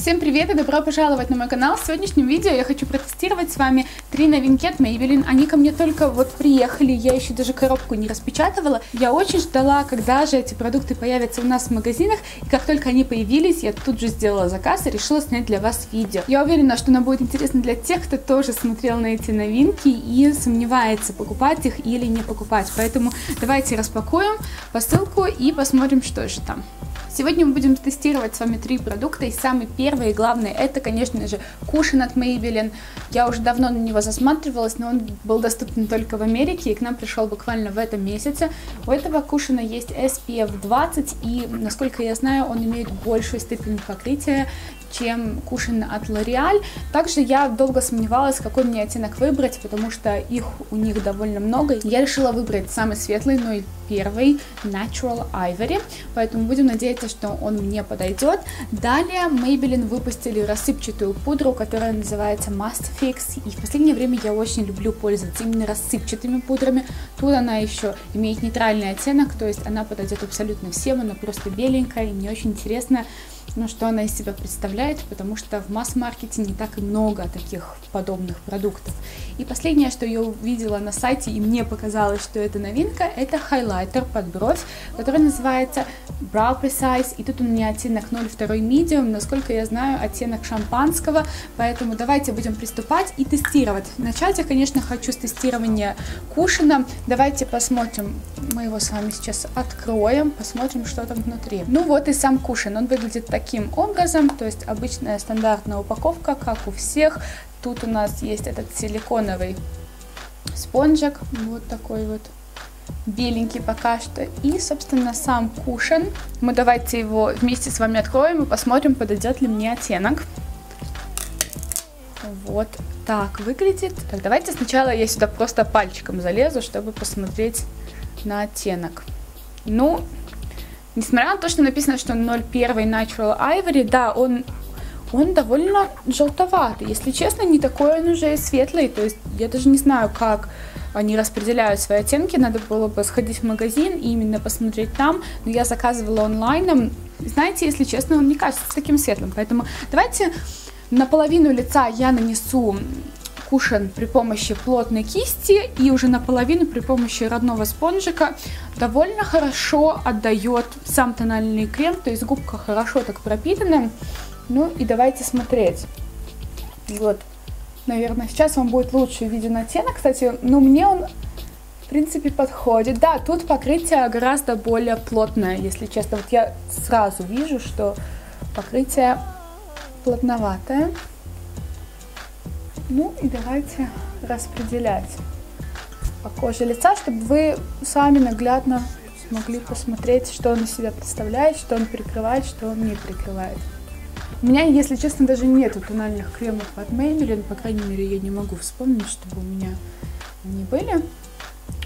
Всем привет и добро пожаловать на мой канал. В сегодняшнем видео я хочу протестировать с вами три новинки от Maybelline. Они ко мне только вот приехали, я еще даже коробку не распечатывала. Я очень ждала, когда же эти продукты появятся у нас в магазинах. И как только они появились, я тут же сделала заказ и решила снять для вас видео. Я уверена, что оно будет интересно для тех, кто тоже смотрел на эти новинки и сомневается, покупать их или не покупать. Поэтому давайте распакуем посылку и посмотрим, что же там. Сегодня мы будем тестировать с вами три продукта, и самый первый и главный, это, конечно же, кушин от Maybelline. Я уже давно на него засматривалась, но он был доступен только в Америке, и к нам пришел буквально в этом месяце. У этого кушина есть SPF 20, и, насколько я знаю, он имеет большую степень покрытия, чем кушин от L'Oreal. Также я долго сомневалась, какой мне оттенок выбрать, потому что их у них довольно много. Я решила выбрать самый светлый, но и первый Natural Ivory, поэтому будем надеяться, что он мне подойдет. Далее Maybelline выпустили рассыпчатую пудру, которая называется Must Fix, и в последнее время я очень люблю пользоваться именно рассыпчатыми пудрами. Тут она еще имеет нейтральный оттенок, то есть она подойдет абсолютно всем, она просто беленькая, и мне очень интересно, ну, что она из себя представляет, потому что в масс-маркете не так и много таких подобных продуктов. И последнее, что я увидела на сайте, и мне показалось, что это новинка, это хайлайтер под бровь, который называется Brow Precise, и тут у меня оттенок 02 Medium, насколько я знаю, оттенок шампанского, поэтому давайте будем приступать и тестировать. Начать я, конечно, хочу с тестирования кушина. Давайте посмотрим, мы его с вами сейчас откроем, посмотрим, что там внутри. Ну вот и сам кушин, он выглядит таким образом, то есть обычная стандартная упаковка, как у всех. Тут у нас есть этот силиконовый спонжик, вот такой вот беленький пока что. И, собственно, сам кушен. Мы давайте его вместе с вами откроем и посмотрим, подойдет ли мне оттенок. Вот так выглядит. Так, давайте сначала я сюда просто пальчиком залезу, чтобы посмотреть на оттенок. Ну, несмотря на то, что написано, что 01 Natural Ivory, да, он, он довольно желтоватый. Если честно, не такой он уже светлый. То есть я даже не знаю, как они распределяют свои оттенки. Надо было бы сходить в магазин и именно посмотреть там. Но я заказывала онлайном. Знаете, если честно, он не кажется таким светлым. Поэтому давайте наполовину лица я нанесу кушан при помощи плотной кисти и уже наполовину при помощи родного спонжика довольно хорошо отдает сам тональный крем, то есть губка хорошо так пропитана. Ну и давайте смотреть. Вот, наверное, сейчас вам будет лучше виден оттенок, кстати, но мне он в принципе подходит. Да, тут покрытие гораздо более плотное, если честно. Вот я сразу вижу, что покрытие плотноватое. Ну и давайте распределять по коже лица, чтобы вы сами наглядно смогли посмотреть, что он из себя представляет, что он прикрывает, что он не прикрывает. У меня, если честно, даже нету тональных кремов от Maybelline, по крайней мере, я не могу вспомнить, чтобы у меня они были.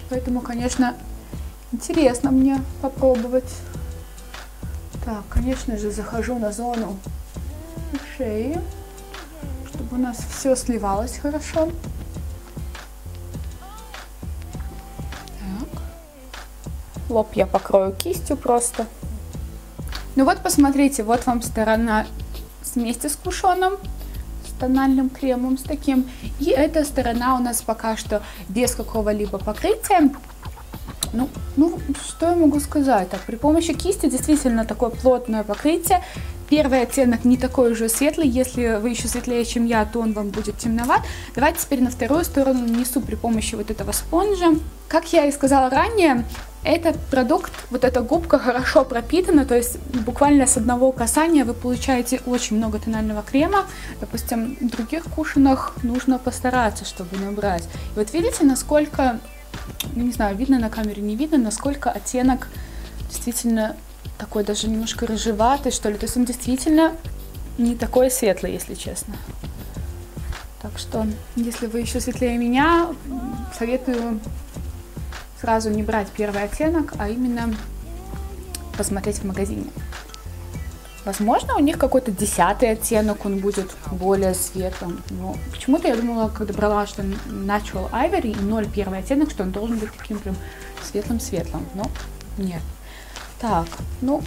Поэтому, конечно, интересно мне попробовать. Так, конечно же, захожу на зону шеи у нас все сливалось хорошо. Так. Лоб я покрою кистью просто. Ну вот, посмотрите, вот вам сторона вместе с кушоном, с тональным кремом, с таким. И эта сторона у нас пока что без какого-либо покрытия. Ну, ну, что я могу сказать? Так, при помощи кисти действительно такое плотное покрытие. Первый оттенок не такой уже светлый, если вы еще светлее, чем я, то он вам будет темноват. Давайте теперь на вторую сторону нанесу при помощи вот этого спонжа. Как я и сказала ранее, этот продукт, вот эта губка хорошо пропитана, то есть буквально с одного касания вы получаете очень много тонального крема. Допустим, в других кушинах нужно постараться, чтобы набрать. И вот видите, насколько, не знаю, видно на камере, не видно, насколько оттенок действительно такой даже немножко рыжеватый, что ли. То есть он действительно не такой светлый, если честно. Так что, если вы еще светлее меня, советую сразу не брать первый оттенок, а именно посмотреть в магазине. Возможно, у них какой-то десятый оттенок, он будет более светлым. Но почему-то я думала, когда брала, что Natural Ivory и 0 первый оттенок, что он должен быть таким прям светлым-светлым. Но нет. Так, ну,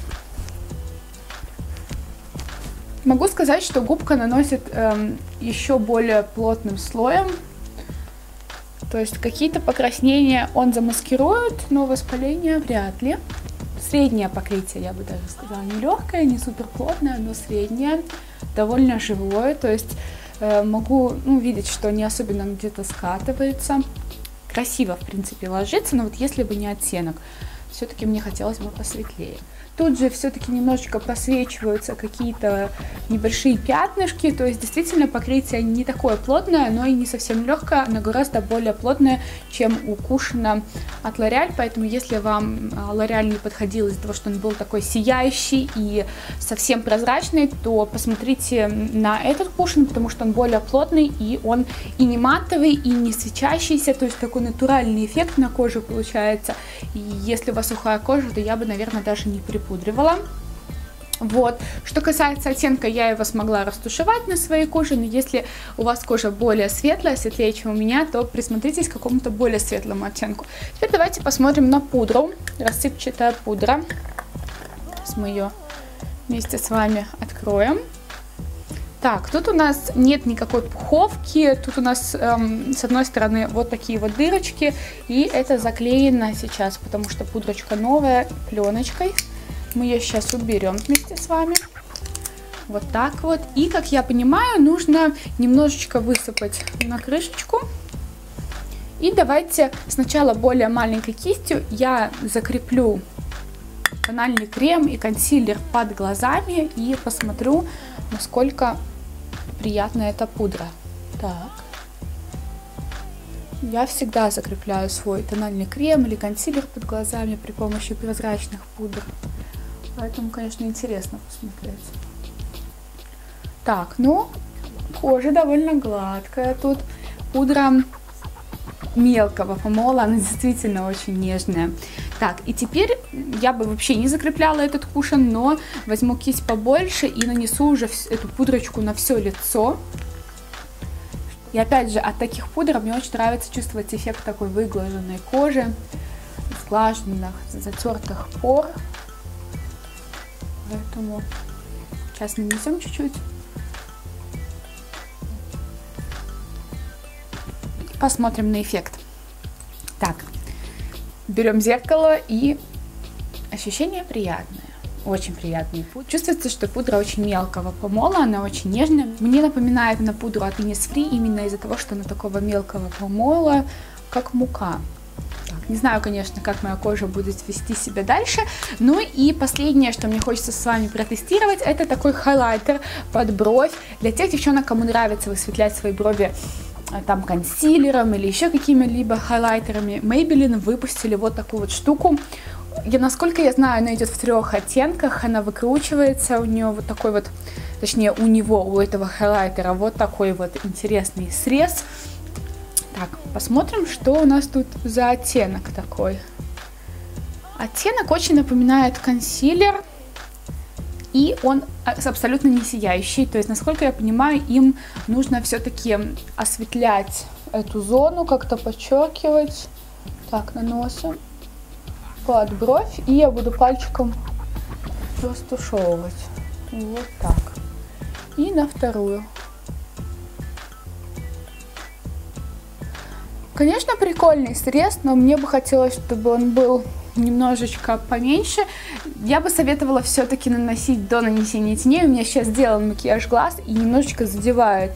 Могу сказать, что губка наносит эм, еще более плотным слоем. То есть какие-то покраснения он замаскирует, но воспаление вряд ли. Среднее покрытие, я бы даже сказала, не легкое, не супер плотное, но среднее, довольно живое. То есть э, могу ну, видеть, что не особенно где-то скатывается. Красиво, в принципе, ложится, но вот если бы не оттенок, все-таки мне хотелось бы посветлее. Тут же все-таки немножечко просвечиваются какие-то небольшие пятнышки, то есть действительно покрытие не такое плотное, но и не совсем легкое, оно гораздо более плотное, чем у Кушина от L'Oreal, поэтому если вам L'Oreal не подходил из-за того, что он был такой сияющий и совсем прозрачный, то посмотрите на этот Кушин, потому что он более плотный и он и не матовый, и не свечащийся, то есть такой натуральный эффект на коже получается. И если у вас сухая кожа, то я бы, наверное, даже не припомнила припудривала. Вот. Что касается оттенка, я его смогла растушевать на своей коже, но если у вас кожа более светлая, светлее, чем у меня, то присмотритесь к какому-то более светлому оттенку. Теперь давайте посмотрим на пудру. Рассыпчатая пудра. Сейчас мы ее вместе с вами откроем. Так, тут у нас нет никакой пуховки, тут у нас эм, с одной стороны вот такие вот дырочки, и это заклеено сейчас, потому что пудрочка новая, пленочкой. Мы ее сейчас уберем вместе с вами. Вот так вот. И, как я понимаю, нужно немножечко высыпать на крышечку. И давайте сначала более маленькой кистью я закреплю тональный крем и консилер под глазами и посмотрю, насколько приятная эта пудра. Так. Я всегда закрепляю свой тональный крем или консилер под глазами при помощи прозрачных пудр. Поэтому, конечно, интересно посмотреть. Так, ну, кожа довольно гладкая. Тут пудра мелкого помола, она действительно очень нежная. Так, и теперь я бы вообще не закрепляла этот кушан, но возьму кисть побольше и нанесу уже эту пудрочку на все лицо. И опять же, от таких пудр мне очень нравится чувствовать эффект такой выглаженной кожи, сглаженных, затертых пор. Поэтому сейчас нанесем чуть-чуть. Посмотрим на эффект. Так, берем зеркало и ощущение приятное. Очень приятный пудра. Чувствуется, что пудра очень мелкого помола, она очень нежная. Мне напоминает на пудру от Innisfree именно из-за того, что она такого мелкого помола, как мука. Не знаю, конечно, как моя кожа будет вести себя дальше. Ну и последнее, что мне хочется с вами протестировать, это такой хайлайтер под бровь. Для тех девчонок, кому нравится высветлять свои брови а, там консилером или еще какими-либо хайлайтерами, Maybelline выпустили вот такую вот штуку. Я, насколько я знаю, она идет в трех оттенках, она выкручивается, у нее вот такой вот, точнее у него, у этого хайлайтера вот такой вот интересный срез. Посмотрим, что у нас тут за оттенок такой. Оттенок очень напоминает консилер, и он абсолютно не сияющий. То есть, насколько я понимаю, им нужно все-таки осветлять эту зону, как-то подчеркивать. Так, наносим под бровь, и я буду пальчиком растушевывать. Вот так. И на вторую. Конечно, прикольный срез, но мне бы хотелось, чтобы он был немножечко поменьше. Я бы советовала все-таки наносить до нанесения теней. У меня сейчас сделан макияж глаз и немножечко задевает,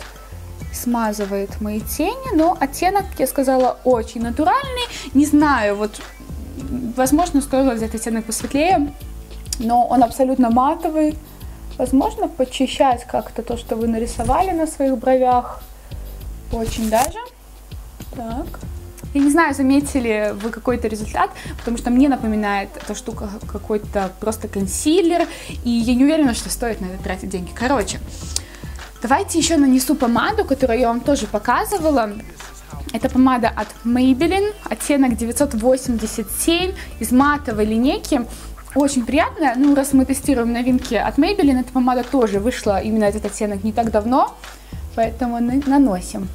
смазывает мои тени. Но оттенок, как я сказала, очень натуральный. Не знаю, вот, возможно, стоило взять оттенок посветлее, но он абсолютно матовый. Возможно, почищать как-то то, что вы нарисовали на своих бровях. Очень даже. Так. Я не знаю, заметили вы какой-то результат, потому что мне напоминает эта штука какой-то просто консилер, и я не уверена, что стоит на это тратить деньги. Короче, давайте еще нанесу помаду, которую я вам тоже показывала. Это помада от Maybelline, оттенок 987 из матовой линейки. Очень приятная. Ну, раз мы тестируем новинки от Maybelline, эта помада тоже вышла, именно этот оттенок, не так давно. Поэтому наносим.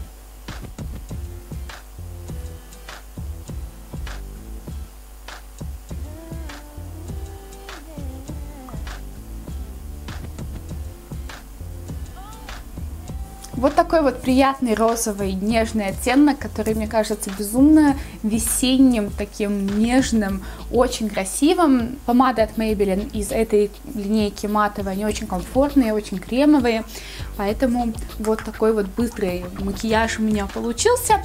Такой вот приятный розовый нежный оттенок, который мне кажется безумно весенним, таким нежным, очень красивым. Помады от Maybelline из этой линейки матовые, они очень комфортные, очень кремовые, поэтому вот такой вот быстрый макияж у меня получился.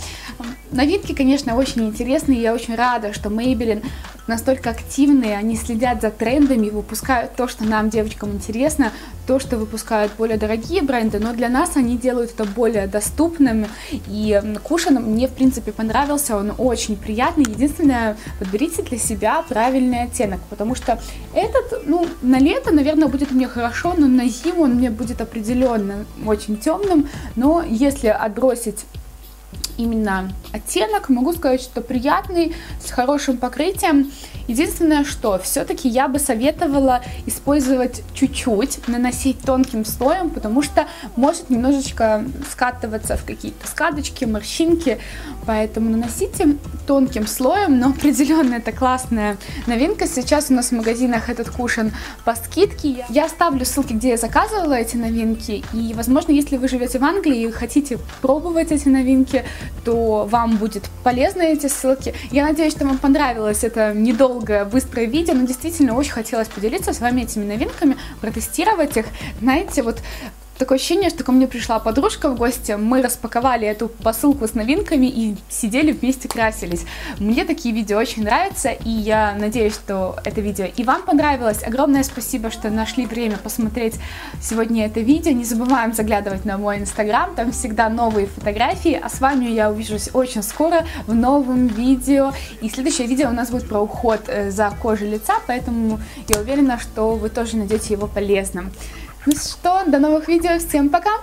Новинки, конечно, очень интересные, я очень рада, что Maybelline настолько активные, они следят за трендами, выпускают то, что нам, девочкам, интересно, то, что выпускают более дорогие бренды, но для нас они делают это более доступным, и Кушан мне, в принципе, понравился, он очень приятный, единственное, подберите для себя правильный оттенок, потому что этот, ну, на лето, наверное, будет мне хорошо, но на зиму он мне будет определенно очень темным, но если отбросить именно оттенок. Могу сказать, что приятный, с хорошим покрытием. Единственное, что все-таки я бы советовала использовать чуть-чуть, наносить тонким слоем, потому что может немножечко скатываться в какие-то складочки, морщинки. Поэтому наносите тонким слоем, но определенно это классная новинка. Сейчас у нас в магазинах этот кушан по скидке. Я оставлю ссылки, где я заказывала эти новинки. И, возможно, если вы живете в Англии и хотите пробовать эти новинки, то вам будет полезны эти ссылки. Я надеюсь, что вам понравилось это недолгое, быстрое видео, но действительно очень хотелось поделиться с вами этими новинками, протестировать их. Знаете, вот Такое ощущение, что ко мне пришла подружка в гости, мы распаковали эту посылку с новинками и сидели вместе красились. Мне такие видео очень нравятся, и я надеюсь, что это видео и вам понравилось. Огромное спасибо, что нашли время посмотреть сегодня это видео. Не забываем заглядывать на мой инстаграм, там всегда новые фотографии. А с вами я увижусь очень скоро в новом видео. И следующее видео у нас будет про уход э, за кожей лица, поэтому я уверена, что вы тоже найдете его полезным. Ну что, до новых видео, всем пока!